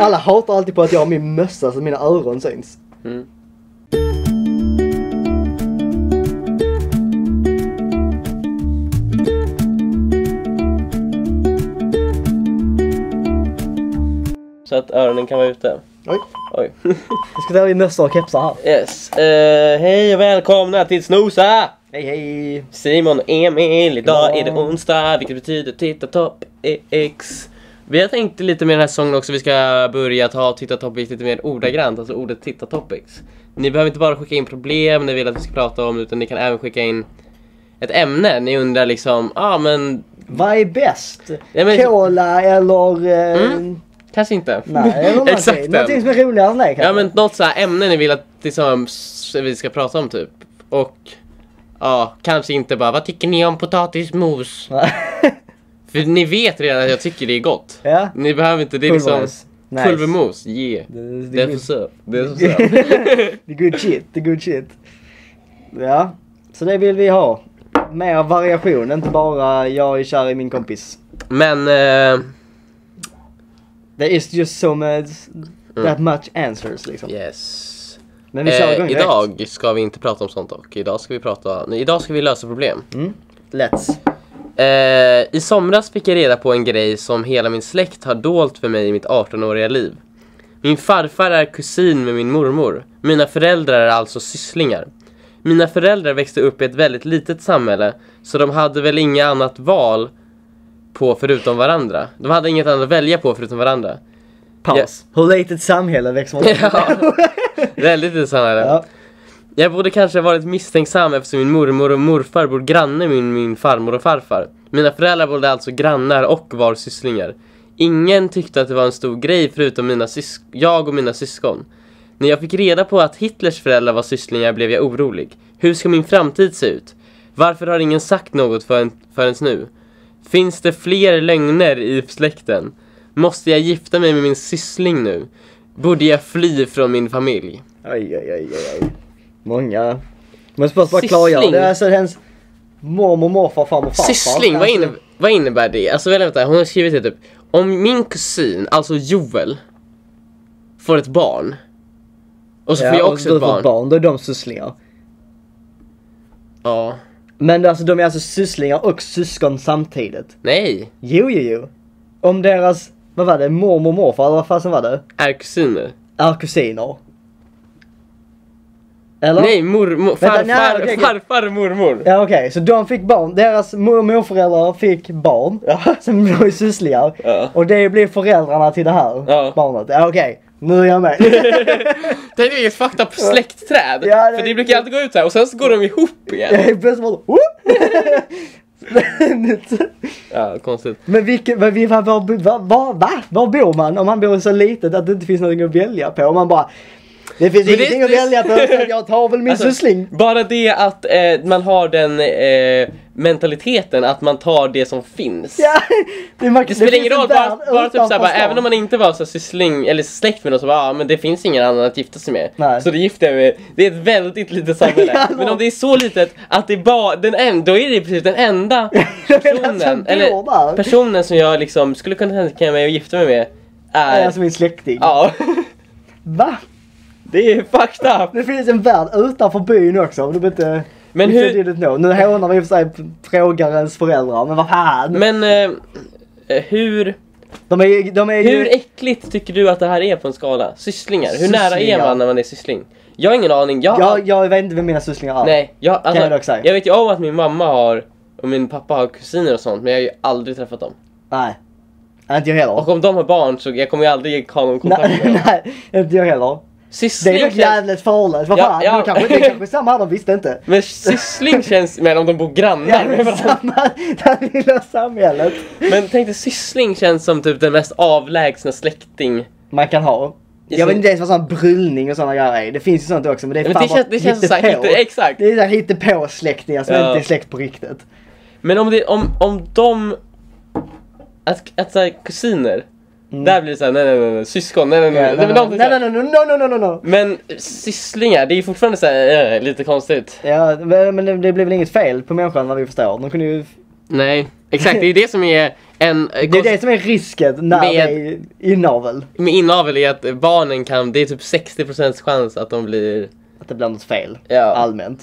Alla hatar alltid på att jag har min mössa så att mina öron syns. Mm. Så att öronen kan vara ute. Oj, Oj. nu ska ta i mössor och kepsar här. Yes. Eh, hej och välkomna till Snosa! Hej hej! Simon och Emil, idag är det onsdag vilket betyder Titta Topp X. Vi har tänkt lite med den här säsongen också, vi ska börja ta Titta Topics lite mer ordagrant, alltså ordet Titta Topics. Ni behöver inte bara skicka in problem ni vill att vi ska prata om, utan ni kan även skicka in ett ämne. Ni undrar liksom, ja ah, men Vad är bäst? Ja, men- Cola eller... Eh, Mm. kanske inte. Nej, eller någonting. Exakt. någonting som är roligare än det kanske. Ja men något så här ämne ni vill att liksom, vi ska prata om typ. Och ja, kanske inte bara, vad tycker ni om potatismos? För ni vet redan att jag tycker det är gott. ja. Ni behöver inte, det är liksom. Nice. pulvermos, yeah. Det, är så Det är så det är good shit, det är good shit. Ja, så det vill vi ha. Mer variation, inte bara jag är kär i min kompis. Men, eh, Det is just so much, that much answers liksom. yes. Men vi kör igång Eh, direkt. idag ska vi inte prata om sånt dock. Idag ska vi prata, nej, idag ska vi lösa problem. Mm. Let's. Eh, I somras fick jag reda på en grej som hela min släkt har dolt för mig i mitt 18-åriga liv. Min farfar är kusin med min mormor. Mina föräldrar är alltså sysslingar. Mina föräldrar växte upp i ett väldigt litet samhälle, så de hade väl inga annat val på förutom varandra. De hade inget annat att välja på förutom varandra. Paus. Hur litet samhälle växer man upp i? Ja. Väldigt litet samhälle. ja. Jag borde kanske varit misstänksam eftersom min mormor och morfar bor granne med min, min farmor och farfar. Mina föräldrar bodde alltså grannar och var sysslingar. Ingen tyckte att det var en stor grej förutom mina jag och mina syskon. När jag fick reda på att Hitlers föräldrar var sysslingar blev jag orolig. Hur ska min framtid se ut? Varför har ingen sagt något förrän, förrän nu? Finns det fler lögner i släkten? Måste jag gifta mig med min syssling nu? Borde jag fly från min familj? Aj, aj, aj, aj. Många. Måste först bara klargöra. Det är alltså hennes mormor, morfar, farmor, farfar. Syssling, vad, Alltså, inne, vad innebär det? Alltså vänta, hon har skrivit det typ Om min kusin, alltså Joel Får ett barn Och så får jag också ett barn, barn. Då är de sysslingar. Ja, Men alltså de är alltså sysslingar och syskon samtidigt. nej, Jo, jo, jo. Om deras, vad var det, mormor, morfar eller vad fasen var det? är kusiner Är kusiner. Eller? Nej, mormor, farfar, nej, okej, okej. farfar mormor Ja okej, så de fick barn. Deras mor och morföräldrar fick barn. Som då är sysslingar. Ja. Och det blir föräldrarna till det här Ja. barnet. Ja okej, nu är jag med. Det är ett fucked up släktträd, Ja, det- för det brukar alltid gå ut så här och sen så går de ihop igen är bäst bara! Ja, konstigt Men vilken, men vi, var, var, var, var, va? Var bor man om man bor så litet att det inte finns någonting att välja på? Om man bara, det finns Men det- ingenting att välja på jag tar väl min Alltså, syssling. Bara det att eh, man har den eh, mentaliteten att man tar det som finns Ja, det, man, Det spelar ingen roll, bara, bara typ såhär, bara, även om man inte var så syssling eller släkt med någon så bara, ja men det finns ingen annan att gifta sig med. Nej. Så det gifter jag mig med. Det är ett väldigt litet samhälle. Ja, men om det är så litet att det är bara den en, då är det i princip den enda personen, eller personen som jag liksom skulle kunna tänka mig att gifta mig med är, är alltså min släkting. ja, Va? Det är fucked up. Det finns en värld utanför byn också. om Du inte... Men hur-. Nu hånar vi i och för sig frågarens föräldrar, men vad fan. Men eh, eh, hur, de är, de är hur ju... äckligt tycker du att det här är på en skala? Sysslingar, hur nära är Sysslingar. man när man är syssling? Jag har ingen aning, jag, Jag, jag vet inte vem mina sysslingar är. Nej, jag, alltså, jag dock säga. jag vet ju om att min mamma har och min pappa har kusiner och sånt men jag har ju aldrig träffat dem. Nej. Nej, inte jag heller. Och om de har barn så jag kommer ju aldrig ha någon kontakt nej, med dem. nej, inte jag heller. Det Syssling är dock jävligt farligt. Vad Ja, fan, ja. De kanske, det kanske är samma här, de visste inte. Men syssling känns... Men om de bor grannar Ja, med varandra. samma, det här lilla samhället. Men tänk dig syssling känns som typ den mest avlägsna släkting. Man kan ha. Jag vet inte ens vad sån brullning och såna grejer är. Det finns ju sånt också men det är Men fan det känns, det känns såhär hittepå. hitte, exakt. Det är såhär hittepå släktingar som Ja. inte är släkt på riktigt. Men om det, om, om de... Att, att såhär kusiner. Där blir det såhär nej nej nej, nej syskon, nej nej nej. Mm. Ja, nej, någonting nej, såhär. nej, nej, no, no, no, no, no. Men sysslingar, det är fortfarande såhär äh, lite konstigt. Ja, men det, det blev väl inget fel på människan vad vi förstår. De kunde ju... Nej, exakt. Det är det som är En, eh, Det är det som är risken när Med- det är inavel. med inavel är att barnen kan, det är typ 60% chans att de blir, Att det blir något fel. Ja. Allmänt.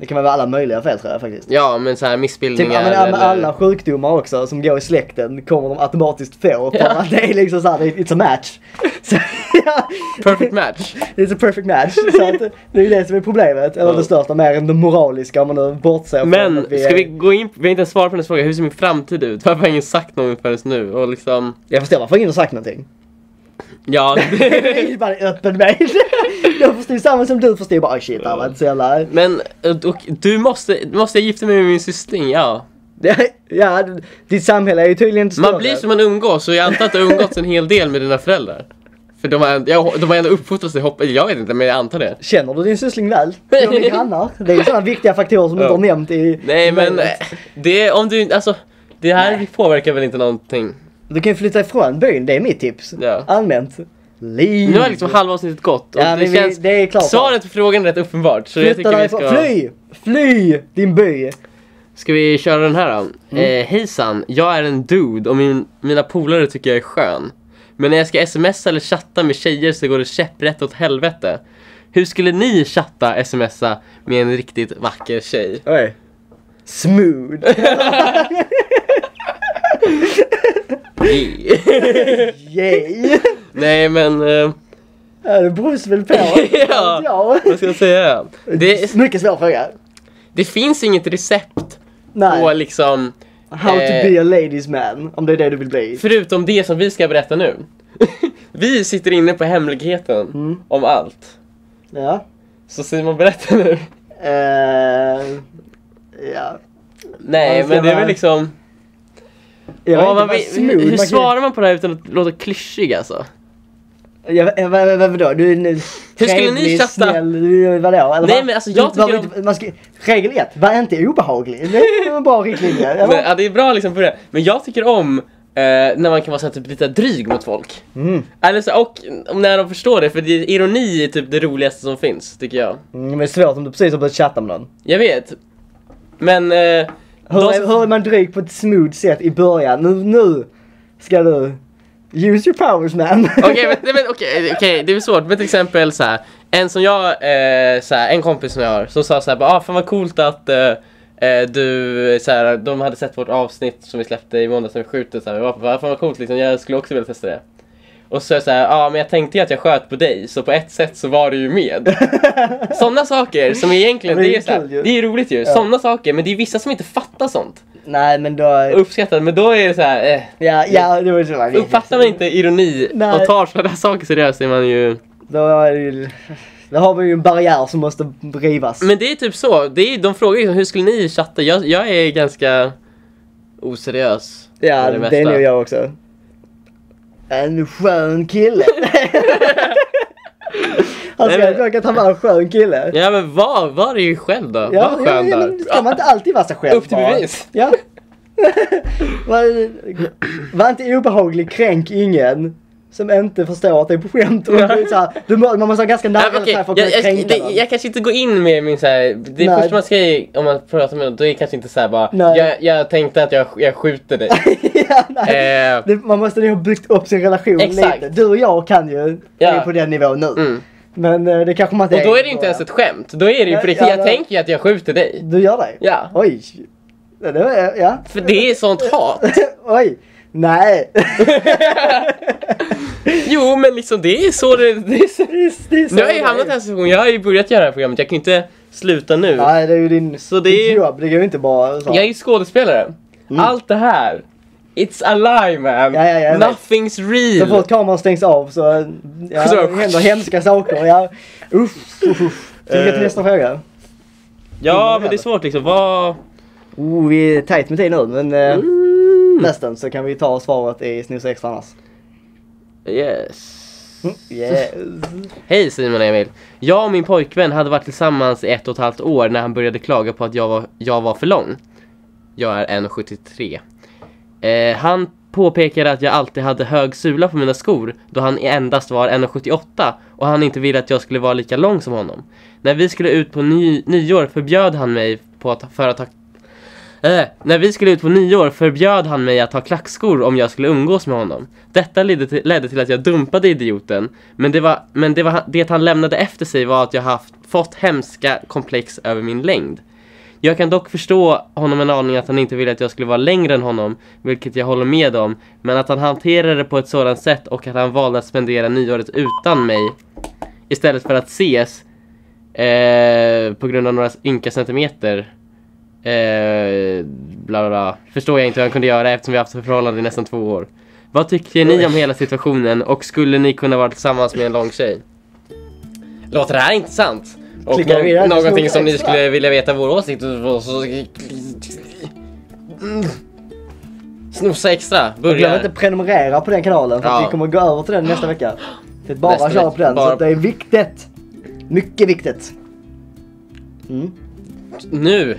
Det kan vara alla möjliga fel tror jag faktiskt. ja men så här Typ, missbildningar men, ja, men eller- alla sjukdomar också som går i släkten kommer de automatiskt få. För Ja. att det är liksom såhär, it's a match. Så, ja, Perfect match. It's a perfect match. Så att, det är ju det som är problemet. Eller Ja. det största mer än det moraliska om man nu bortser från Men, att vi ska är... vi gå in, vi har inte ens svarat på den frågan, hur ser min framtid ut? Varför har ingen sagt något förrän nu? Och liksom, Jag förstår varför ingen har sagt någonting. ja. Det är bara en öppen mail. Jag förstod samma som du förstod bara "Oh, shit här var inte så jävla... Men, och, och, du måste, måste jag gifta mig med min syssling? Ja. Ja, ditt samhälle är ju tydligen inte större. Man blir som man umgås och jag antar att du har umgåtts en hel del med dina föräldrar. För de har, jag, de har ändå uppfostrat sig, hoppas, jag vet inte men jag antar det. Känner du din syssling väl? Är ni grannar? Det är ju sådana viktiga faktorer som du inte har nämnt i... Nej men, eh, det, om du, alltså, det här Nej. påverkar väl inte någonting. Du kan ju flytta ifrån byn, det är mitt tips. Ja. Allmänt. Liv. Nu har liksom halva avsnittet gått och Ja, det vi- känns, det är klart. svaret på frågan är rätt uppenbart. Så jag tycker vi ska... Fly! Fly din by! Ska vi köra den här då? Mm. Eh, hejsan, jag är en dude och min, mina polare tycker jag är skön. Men när jag ska smsa eller chatta med tjejer så går det käpprätt åt helvete. Hur skulle ni chatta, smsa med en riktigt vacker tjej? Oj. Smooth. Yay! Nej men, eh, Ja, det beror väl på. Ja. ja. vad ska jag säga? Det, Mycket svår fråga. det finns inget recept Nej. på liksom, How to eh, be a ladies man, om det är det du vill bli. förutom det som vi ska berätta nu. vi sitter inne på hemligheten Mm. om allt. Ja. Så Simon, berätta nu. Eh, ja. Nej men det är väl liksom Jag Ja, man, smooth hur, hur svarar man på det här utan att låta klyschig alltså? Ja, vad, vad, vad, vadå? Du är en Hur skulle ni chatta? snäll, vadå? Eller Nej, men alltså, jag tycker man ska, Regel ett, var inte obehaglig. Det är en bra riktlinje. Men, ja, det är bra liksom på det. Men jag tycker om eh, när man kan vara så här, typ, lite dryg mot folk. Mm. Eller så, och om när de förstår det, för det, ironi är typ det roligaste som finns, tycker jag. Mm, men det är svårt om du precis har börjat chatta med någon. Jag vet. Men... Eh, Hur är man dryg på ett smooth sätt i början? Nu, nu ska du use your powers man. Okej, men, nej, men okej, okej, det är svårt. Men till exempel så här, en som jag, eh, så här, en kompis som jag har, som sa så här, bara, ah, fan vad coolt att eh, eh, du, så här, de hade sett vårt avsnitt som vi släppte i måndags när vi skjuter så här, "Ah, fan vad coolt liksom, jag skulle också vilja testa det. Och så är jag här, ja ah, men jag tänkte ju att jag sköt på dig, så på ett sätt så var du ju med. Sådana saker som egentligen, det det är är, så här, kul ju. det är roligt ju. Ja. Sådana saker, men det är vissa som inte fattar sånt. Nej men då... Uppskattat, men då är det så här, eh, Ja, ja det var så. uppfattar man inte ironi Nej. och tar sådana saker seriöst är man ju Då, är det ju- då har vi ju en barriär som måste rivas. Men det är typ så, det är, de frågar ju hur skulle ni chatta? Jag, jag är ganska oseriös. ja, det, mesta. är nog jag också. En skön kille. Han ska försöka att han var en skön kille. Ja men var, var är ju själv då? Ja, var skön ja, men ska man inte alltid vara sig själv Upp till bevis. Ja. var, var inte obehaglig, kränk ingen. Som inte förstår att det är på skämt. Och är så här, du, man måste ha ganska nära Ja, okay, för att jag, jag, kränka det, någon. jag kanske inte går in med min såhär, det Nej. första man säger om man pratar med någon, då är det kanske inte såhär bara Nej. jag, jag tänkte att jag, jag skjuter dig. ja, eh, det, man måste ju ha byggt upp sin relation Exakt. lite. Du och jag kan ju Ja. är på den nivån nu. mm. Men eh, det kanske man inte Och då är det inte ens ett skämt, då är det ju Ja, på riktigt, ja, jag ja. tänker ju att jag skjuter dig. Du gör det? Ja, Oj. Ja, det ja. för det är sånt hat. Oj. Nej. Jo men liksom det är så det, det är så. Det är- det är så Nu har jag ju hamnat i är. en situation, jag har ju börjat göra det här programmet, jag kan ju inte sluta nu. Nej, det är ju din, Så det är- jobb. Det går ju inte bara så. Jag är ju skådespelare. Allt det här, it's a lie man. Mm. Ja, ja, jag vet. Nothing's Så real. fort kameran stängs av så ja, Så- händer hemska saker. Ja. Uff, uff, uff. Ska vi gå till Eh. nästa fråga? Ja men det är svårt liksom, vad... Oh, vi är tajt med tid nu men eh, Mm. Nästan så kan vi ta svaret i Snusa Extra annars. Yes. Mm, Yes. Hej Simon och Emil. Jag och min pojkvän hade varit tillsammans i ett och ett halvt år när han började klaga på att jag var, jag var för lång. Jag är 1,73. Eh, han påpekade att jag alltid hade hög sula på mina skor då han endast var 1,78 och han inte ville att jag skulle vara lika lång som honom. När vi skulle ut på ny, nyår förbjöd han mig på att, för att ha Eh, när vi skulle ut på nyår förbjöd han mig att ha klackskor om jag skulle umgås med honom. Detta ledde till, ledde till att jag dumpade idioten, men, det, var, men det, var, det han lämnade efter sig var att jag haft, fått hemska komplex över min längd. Jag kan dock förstå honom en aning att han inte ville att jag skulle vara längre än honom, vilket jag håller med om, men att han hanterade det på ett sådant sätt och att han valde att spendera nyåret utan mig istället för att ses eh, på grund av några ynka centimeter eh, bla bla bla, förstår jag inte hur han kunde göra eftersom vi haft ett förhållande i nästan två år. Vad tycker ni om hela situationen och skulle ni kunna vara tillsammans med en lång tjej? Låter det här intressant? Och nå- vi där, någonting som ni extra. skulle vilja veta vår åsikt på så... Snosa extra, Och glöm inte prenumerera på den kanalen för att Ja. vi kommer gå över till den nästa vecka. Det är bara Nästa köra på den, Bara- så att det är viktigt. Mycket viktigt. Mm. Nu!